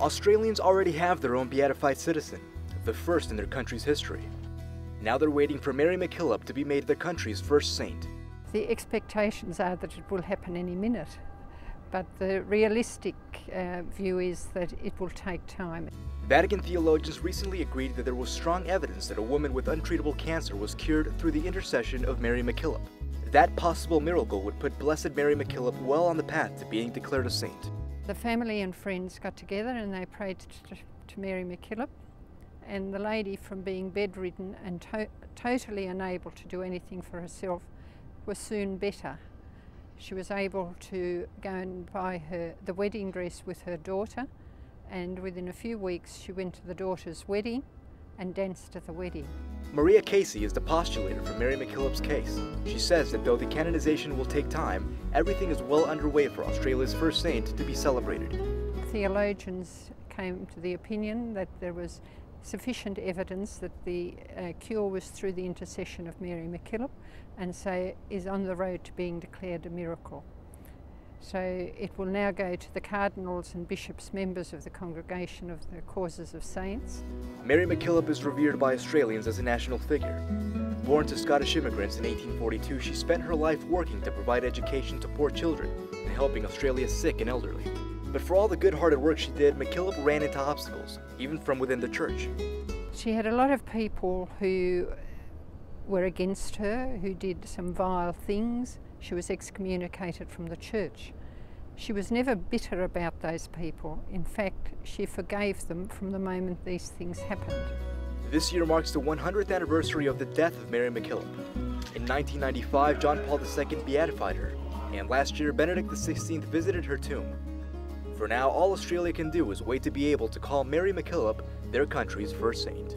Australians already have their own beatified citizen, the first in their country's history. Now they're waiting for Mary MacKillop to be made the country's first saint. The expectations are that it will happen any minute, but the realistic uh, view is that it will take time. Vatican theologians recently agreed that there was strong evidence that a woman with untreatable cancer was cured through the intercession of Mary MacKillop. That possible miracle would put Blessed Mary MacKillop well on the path to being declared a saint. The family and friends got together and they prayed to, to Mary MacKillop, and the lady, from being bedridden and to totally unable to do anything for herself, was soon better. She was able to go and buy her the wedding dress with her daughter, and within a few weeks she went to the daughter's wedding and danced at the wedding. Maria Casey is the postulator for Mary MacKillop's case. She says that though the canonization will take time, everything is well underway for Australia's first saint to be celebrated. Theologians came to the opinion that there was sufficient evidence that the uh, cure was through the intercession of Mary MacKillop and so is on the road to being declared a miracle. So it will now go to the cardinals and bishops, members of the Congregation of the Causes of Saints. Mary MacKillop is revered by Australians as a national figure. Born to Scottish immigrants in 1842, she spent her life working to provide education to poor children and helping Australia's sick and elderly. But for all the good-hearted work she did, MacKillop ran into obstacles, even from within the church. She had a lot of people who were against her, who did some vile things, she was excommunicated from the church. She was never bitter about those people. In fact, she forgave them from the moment these things happened. This year marks the 100th anniversary of the death of Mary MacKillop. In 1995, John Paul II beatified her, and last year, Benedict XVI visited her tomb. For now, all Australia can do is wait to be able to call Mary MacKillop their country's first saint.